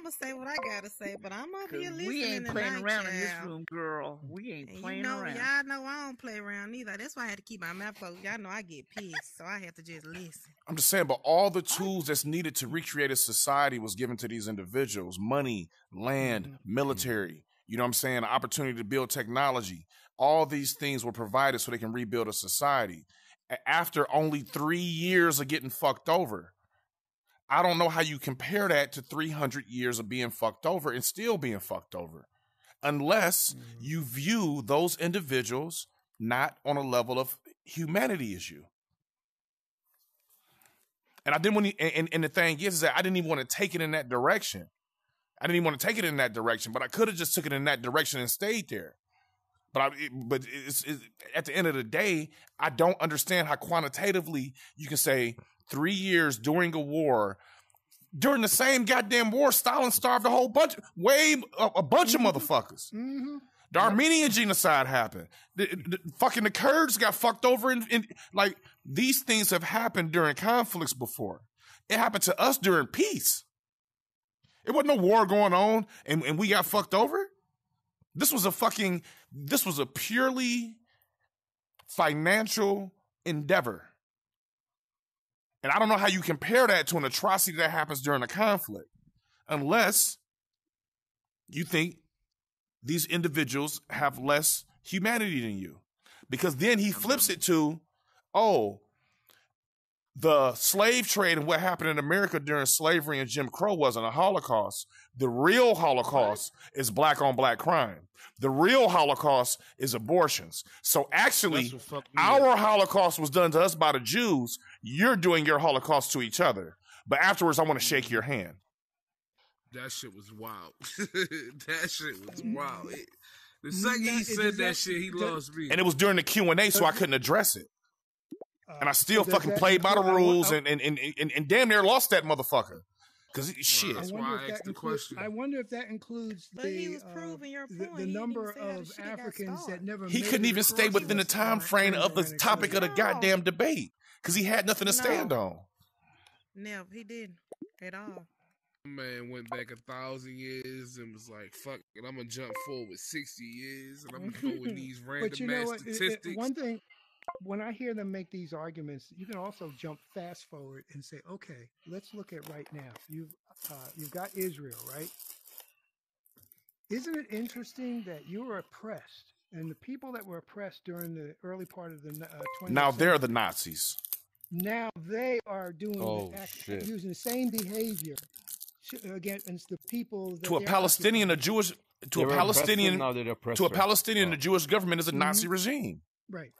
I'ma say what I gotta say, but I'm up here listening. We ain't playing tonight, around in this room, girl. We ain't And playing you know, around. y'all know I don't play around either. That's why I had to keep my mouth closed. Y'all know I get pissed, so I have to just listen. I'm just saying, but all the tools that's needed to recreate a society was given to these individuals money, land, mm-hmm. military. You know what I'm saying? The opportunity to build technology. All these things were provided so they can rebuild a society. After only three years of getting fucked over. I don't know how you compare that to 300 years of being fucked over and still being fucked over. Unless mm-hmm. you view those individuals not on a level of humanity as you. And I didn't want to, and, and the thing is, is that I didn't even want to take it in that direction. I didn't even want to take it in that direction, but I could have just took it in that direction and stayed there. But I, it- but it's, it's, at the end of the day, I don't understand how quantitatively you can say three years during a war, during the same goddamn war, Stalin starved a whole bunch, way a, a bunch of motherfuckers. Mm-hmm. The Armenian genocide happened. The, the- fucking the Kurds got fucked over, and in, like these things have happened during conflicts before. It happened to us during peace. It wasn't no war going on, and, and we got fucked over. This was a fucking. This was a purely financial endeavor, and I don't know how you compare that to an atrocity that happens during a conflict, unless you think these individuals have less humanity than you. Because then he flips it to, oh, the slave trade and what happened in America during slavery and Jim Crow wasn't a Holocaust. The real Holocaust is black on black crime. The real Holocaust is abortions. So actually, That's what fucked me our Holocaust was done to us by the Jews. You're doing your Holocaust to each other. But afterwards, I want to shake your hand. That shit was wild. that shit was wild. It- the second he said that shit, he lost me. And it was during the Q and A, so I couldn't address it. And I still does fucking that played by the include- I rules I- and, and, and, and, and damn near lost that motherfucker. Cause he- shit. I wonder, if that includes, I wonder if that includes But the, he was uh, your the, point. the He number even say how the of Africans that started. never He made couldn't even stay within the time frame of the topic of the goddamn debate. Cause he had nothing to stand on. No, he didn't at all. Man went back a thousand years and was like, "Fuck it, I'm gonna jump forward sixty years and I'm gonna go with these random But you know ass what? it- it- statistics." one thing, when I hear them make these arguments, you can also jump fast forward and say, okay, let's look at right now. You've uh, you've got Israel, right? Isn't it interesting that you were oppressed, and the people that were oppressed during the early part of the uh, 20th Now they're the Nazis. now they are doing Oh, the act, shit. using the same behavior to- against the people that To a they're Palestinian, a Jewish to They a Palestinian now they're the to a oppressor. Palestinian, the Jewish government is a Nazi Mhm. regime. Right.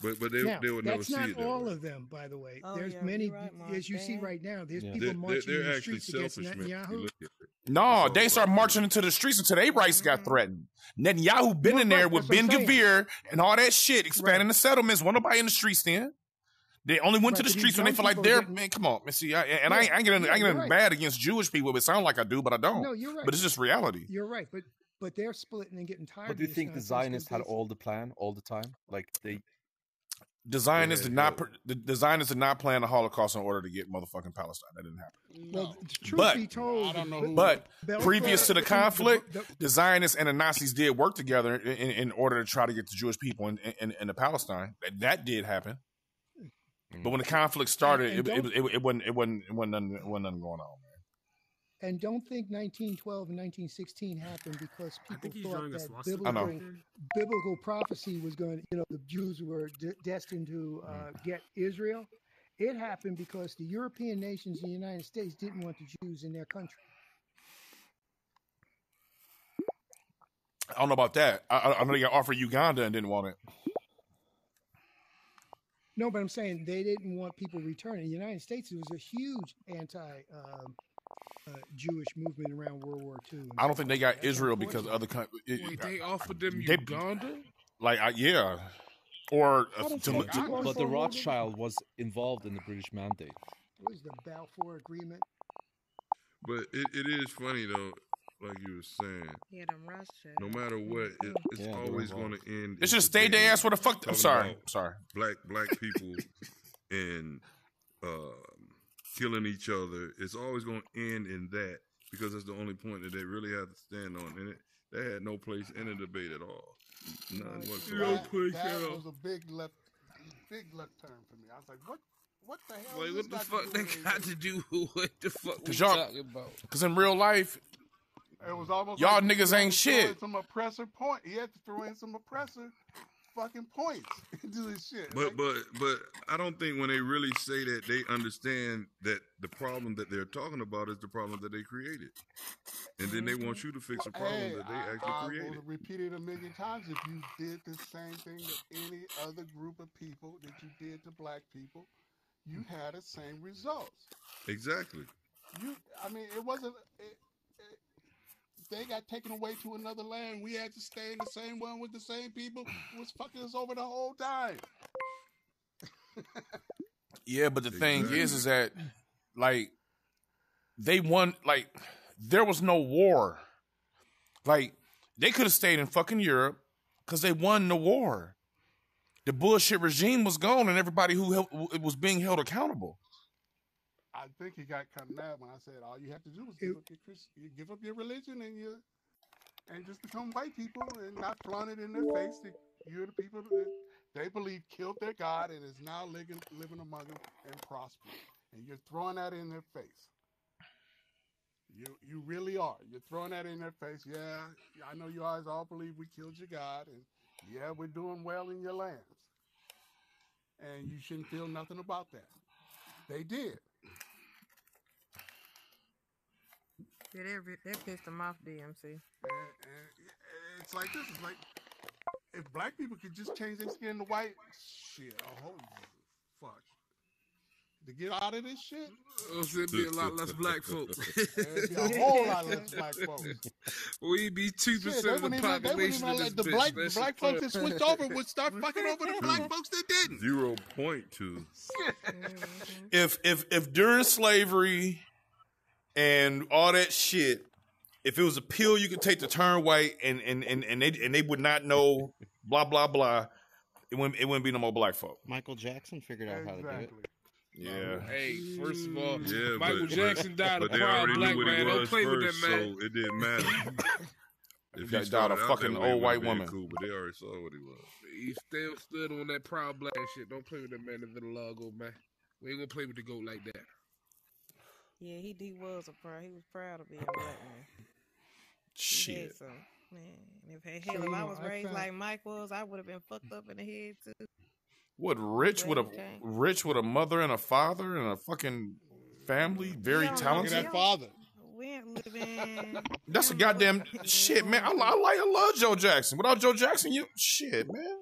But but they now, they would never see not it that all way. of them, by the way. Oh, there's yeah, many, right, as you see right now. There's Yeah. people They're, they're, marching in they're the streets against selfish, man. Netanyahu. look at it. No, they start marching into the streets until their rights got mm-hmm. threatened. Netanyahu been No, in there right, with Ben I'm. Gavir and all that shit, expanding the settlements. Wasn't nobody in the streets then. They only went to the streets when they young feel like they're getting- man. Come on, man. See, I, and I, Yeah, ain't- I ain't getting, yeah, I ain't you're getting right. bad against Jewish people. It sound like I do, but I don't. No, you're right. But it's just reality. You're right, but but they're splitting and getting tired. But do you think the Zionists had all the plan all the time? Like they The Zionists did not. go. The, the Zionists did not plan the Holocaust in order to get motherfucking Palestine. That didn't happen. Well, truth But- be told, I don't know who- But Belfast- previous to the the- conflict, the- the Zionists and the Nazis did work together in, in, in order to try to get the Jewish people in, in, in, Palestine. That, that did happen. But when the mm. conflict started, And- and it, it, it, it wasn't it wasn't it wasn't nothing, it wasn't nothing going on. And don't think 1912 and 1916 happened because I think he's people thought that swastika. I know. biblical, biblical prophecy was going. You know, the Jews were de- destined to uh, Mm. get Israel. It happened because the European nations and the United States didn't want the Jews in their country. I don't know about that. I, I- I know they got offered Uganda and didn't want it. No, but I'm saying they didn't want people returning. In the United States, there was a huge anti-Jewish movement around World War II. I don't think they got that. Israel because other countries. Wait, they offered them they- Uganda. like I, yeah, or uh, I don't to, to- but the Rothschild was involved in the British mandate. What was the Balfour Agreement? But it, it is funny though, like you were saying. Yeah, them Rothschild. No matter what, it, it's Yeah, always going to end. they in should have stayed their ass where the fuck. I'm Talking sorry, about sorry. Black black people and uh, killing each other. It's always going to end in that because that's the only point that they really have to stand on. And it, they had no place in the debate at all. None whatsoever. No that, place that at all. was a big left, big left turn for me. I was like, what? What the hell? Like, what the fuck they got anything? to do with what the fuck we 'Cause y'all- talking about? Because in real life, It was almost Y'all like niggas ain't to throw in shit. Some oppressor point. He had to throw in some oppressor fucking points into this shit. But Like, but but I don't think when they really say that they understand that the problem that they're talking about is the problem that they created, and then they mm-hmm. want you to fix a problem hey, that they I, actually I created. repeat it a million times. If you did the same thing to any other group of people that you did to black people, you had the same results. Exactly. You, I mean, it wasn't. It, they got taken away to another land. We had to stay in the same one with the same people. Who was fucking us over the whole time. yeah, but the thing Exactly. is, is that like they won. Like there was no war. Like they could have stayed in fucking Europe because they won the war. The bullshit regime was gone, and everybody who held, it was being held accountable. I think he got kind of mad when I said all you have to do is give up your Christ, you give up your religion and you and just become white people and not flaunt it in their face that you're the people that they believe killed their God and is now living living among them and prospering. And you're throwing that in their face. You you really are. You're throwing that in their face. Yeah, I know you guys all believe we killed your God, and yeah, we're doing well in your lands. And you shouldn't feel nothing about that. They did. Yeah, that, ri- that pissed them off, DMC. And, and it's like this. It's like if black people could just change their skin to white, shit, oh, a whole fuck. To get out of this shit, Oh, so it'd be a lot less black folks. there'd be a whole lot less black folks. We'd be two percent they of the wouldn't they wouldn't population even of let this the bitch. black, That black folks that switched over would start fucking over the black folks that didn't. Zero point two. if if if during slavery and all that shit, if it was a pill you could take to turn white and and and, and they and they would not know blah blah blah, it wouldn't it wouldn't be no more black folk. Michael Jackson figured out how to do it. Yeah. Hey, first of all, Yeah, Michael but, Jackson died but a they proud black man. Don't was play with that man. so it didn't matter. He if got- died a fucking that way, old white woman. Cool, but they already saw what he was. He still stood on that proud black shit. Don't play with that man in Villalago, man. We ain't gonna play with the goat like that. Yeah, he, he was a proud. He was proud of being a black man. Shit. some. Man, if hell, if I know, was I raised found- like Mike was, I would have been fucked up in the head too. What rich with a rich with a mother and a father and a fucking family, very Yeah, talented. that father. We ain't living. That's a goddamn shit, man. I, I like I love Joe Jackson. Without Joe Jackson, you shit, man.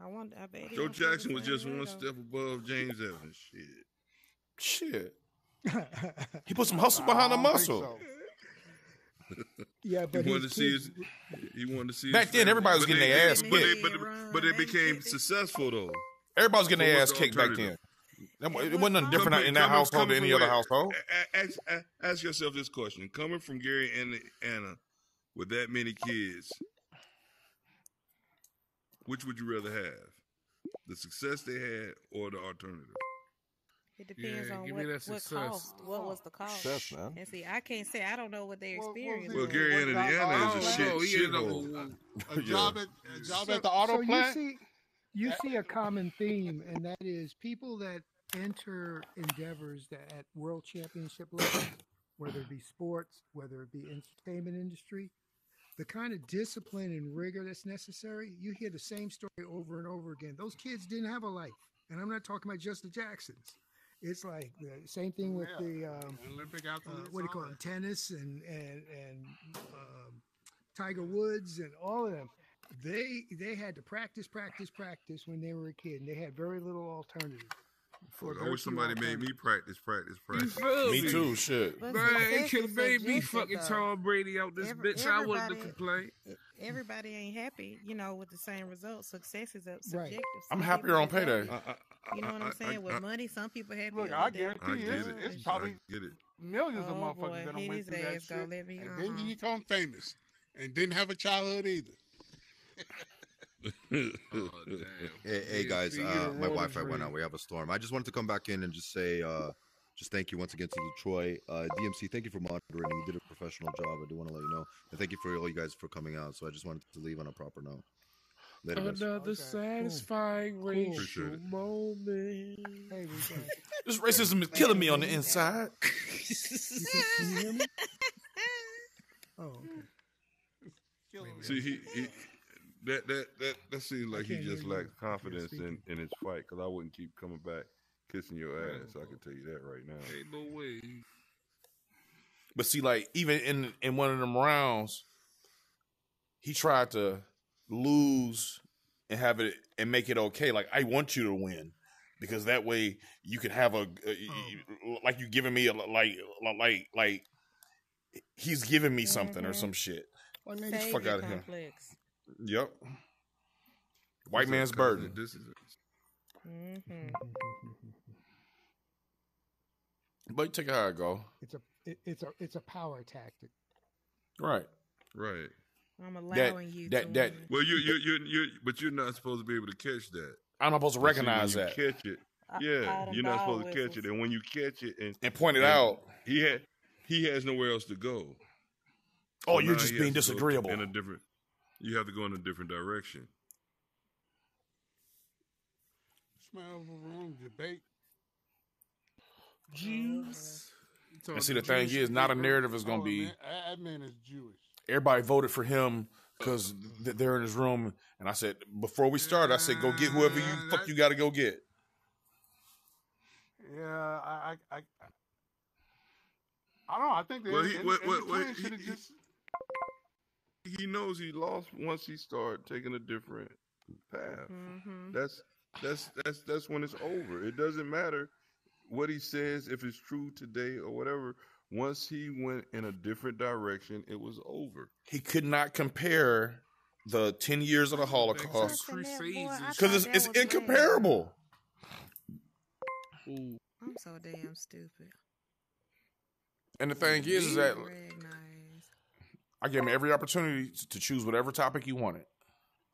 I wonder. I bet Joe don't feel the Jackson was just one step above James Evans. Shit. Shit. He put some hustle behind the muscle. so. yeah, but He but wanted to see his. He wanted to see. Back his then, family. everybody was But getting their ass but they- kicked. But, but they became successful though. Everybody was getting So their ass the kicked back then. That- It wasn't nothing different Coming- in that coming- household coming than any other household. A- a- Ask, ask yourself this question: Coming from Gary and Anna uh, with that many kids, which would you rather have? The success they had or the alternative? It depends Yeah, on what, what cost. What was the cost? Success, man. And see, I can't say I don't know what their What- what was Well. Gary What Indiana the is a shit he ended up shithole. A job at a job so, at the auto so plant. you see, you see a common theme, and that is people that enter endeavors that at world championship level, whether it be sports, whether it be entertainment industry, the kind of discipline and rigor that's necessary. You hear the same story over and over again. Those kids didn't have a life, and I'm not talking about just the Jacksons. It's like the same thing with Yeah. the um, Olympic uh, athletes. what do you call all them? Tennis and and and um, Tiger Woods and all of them. They they had to practice, practice, practice when they were a kid, and they had very little alternative. Fuck, I wish somebody made me practice, practice, practice. feel Me too, shit. Man, success it could have made me fucking though. Tom Brady out this Every- bitch. I wouldn't have everybody- complained. Everybody ain't happy, you know, with the same results. Success is a subjective. I'm happier on payday. I, I, You know what I- I'm saying? I- With I- money, some people happy. Look, I guarantee I you, it's, it. it's probably get it. millions of Oh, motherfuckers boy, that done hit went his through that ass, gonna shit let me- uh-huh. didn't become famous and didn't have a childhood either. Oh, damn. Hey, hey guys, uh, my Wi-Fi went out. We have a storm. I just wanted to come back in and just say, uh, just thank you once again to Detroit. Uh, DMC, thank you for moderating. You did a professional job. I do want to let you know, and thank you for all you guys for coming out. So I just wanted to leave on a proper note. Later, guys. Another Okay. satisfying Cool. Racial it. moment. Hey, This racism is killing me on the inside. you can, can you me? Oh, okay. See, he, he that that that that seems like he just you lacks you're confidence in in his fight. Because I wouldn't keep coming back kissing your ass. I can tell you that right now. Ain't no way. But see, like even in in one of them rounds, he tried to lose and have it and make it okay. Like I want you to win because that way you can have a uh, like you giving me a like like like he's giving me something or Mhm. some shit. Like man, get fuck out of here. Complex. Yep. White He man's said, burden. This is Mm-hmm. But you take it how it go. It's a it, it's a it's a power tactic. Right. right. I'm That allowing you that to that win. Well, you you you you but you're not supposed to be able to catch that. I'm not supposed to But see, when recognize you that Catch it. Yeah, you're not supposed to catch it, and when you catch it, and and point it and out. he had he has nowhere else to go. Oh, So you're just being has to go disagreeable. in a different. You have to go in a different direction. Smell of a room debate. Jews. And see, the thing is, not a narrative is going Oh, to be. man, that man is Jewish. Everybody voted for him because they're in his room. And I said, before we start, I said, go get whoever you fuck you got to go get. Yeah, I, I, I, I don't know. I think the Well, he- in, well, in well, well, between he- should have he- just. He knows he lost once he started taking a different path. Mm-hmm. That's that's that's that's when it's over. It doesn't matter what he says if it's true today or whatever. Once he went in a different direction, it was over. He could not compare the 10 years of the Holocaust because it's, it's incomparable. Ooh. I'm so damn stupid. And the thing is, is that Recognize. I gave him every opportunity to choose whatever topic he wanted.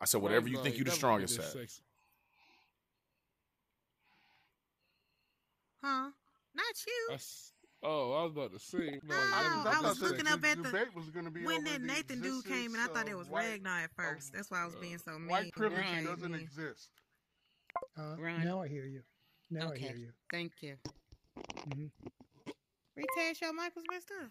I said, whatever you think you're the strongest at. Huh? Not you. That's- Oh, I was about to say. No, No, that I was looking up at the- debate was gonna be when that Nathan dude came and I thought it was of white- Ragnar at first. That's why I was uh, being so mean. White privilege Right. doesn't Me. exist. Uh, Right. Now I hear you. Now I hear you. Thank you. hmm Retail show Michael's was messed up.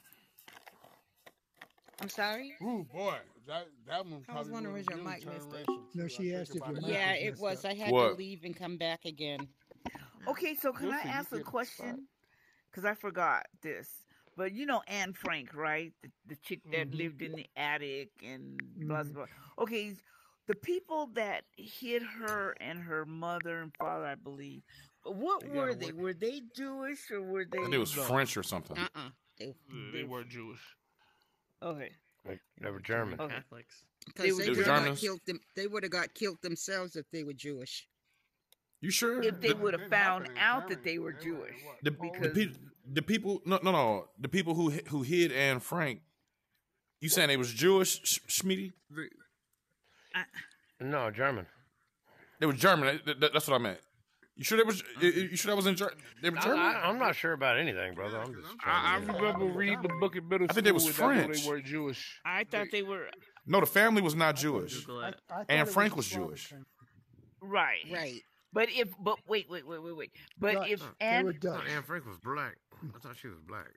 I'm sorry. Ooh boy, that that one. I was wondering, was your mic messed up? No, she I asked if your about mic. Yeah, was it was. up. I had What? to leave and come back again. Okay, so can Good I ask a question? Because I forgot this. But you know Anne Frank, right? The, the chick that Mhm. lived in the attic and blah, blah, blah. Okay, the people that hid her and her mother and father, I believe, what They were they? work- Were they Jewish or were they? I think it was French or something. Uh-uh. They, Yeah, they were Jewish. Okay. They were German. Okay. Catholics. because They they, were would have Germans? got killed them. They would have got killed themselves if they were Jewish. You sure? If they The- would have found happen in out that they were They Jewish. what, the, Polish? the, pe- the people no no no the people who who hid Anne Frank. You saying they was Jewish, Sh- Schmitty? No, German. They were German. That- that- that's what I meant. You sure they was? You sure that was in Ger- They were I, German. I, am not sure about anything, brother. I'm just. I, I to- remember reading the book in middle I think they was and French. They were Jewish. I thought they were no, the family was not Jewish. Google I. I Anne Frank a was Jewish. country. right. Right. But if but wait wait wait wait wait. But Dutch. if Anne were Anne Frank was black. I thought she was black.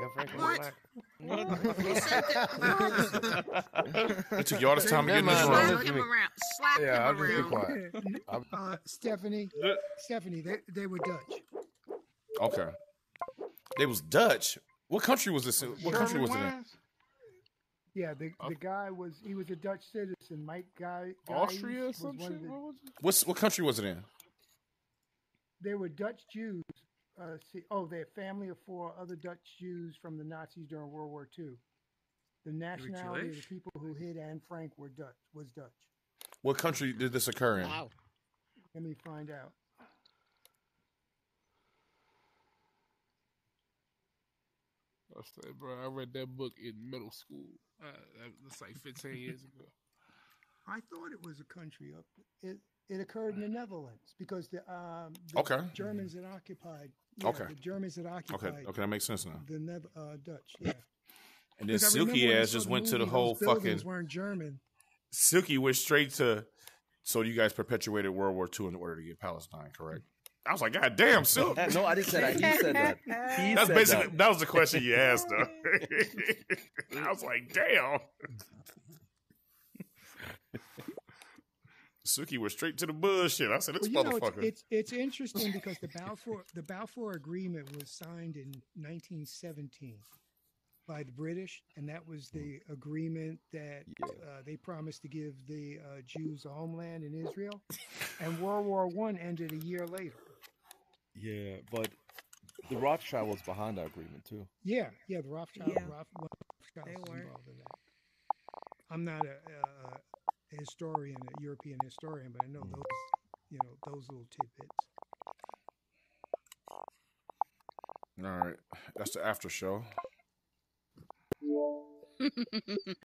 Anne Frank was What? black. Who said that? It took you all this time to get in this Never room. Slap him around. Slap Yeah, I'll him just be around. quiet. I'm- Uh, Stephanie, Stephanie, they, they were Dutch. Okay, they was Dutch. What country was this? in? What country was it in? Yeah, the the guy was he was a Dutch citizen. Mike Guy Austria or was some shit? the- What was it? What's what country was it in? they were Dutch Jews. Uh, see, oh, they're a family of four other Dutch Jews from the Nazis during World War II. The nationality of the people who hid Anne Frank were Dutch. Was Dutch. What country did this occur in? Wow. Let me find out. I said, bro, I read that book in middle school. Uh, that- that's like 15 years ago. I thought it was a country up. It it occurred in the Netherlands because the um the Okay. Germans had occupied. Yeah, Okay. the Germans had Okay, occupied. okay, that makes sense now. The Nev- uh, Dutch, yeah. And then 'Cause I Silky ass just the went to the whole those fucking weren't German. Silky went straight to. So you guys perpetuated World War II in order to get Palestine, correct? I was like, God damn, Silk. No, I didn't say that. He said that. He That's said basically that. that. was the question you asked, though. I was like, damn. Suki was straight to the bullshit. I said, this Well, you know, it's, it's it's interesting because the Balfour the Balfour Agreement was signed in 1917 by the British, and that was the agreement that uh, they promised to give the uh, Jews a homeland in Israel. And World War One ended a year later. Yeah, but the Rothschild was behind that agreement too. Yeah, yeah, the Rothschild, Yeah. Roth, Rothschilds They was were. involved in that. I'm not a, a, a historian, a European historian, but I know mm. those, you know, those little tidbits. All right. That's the after show.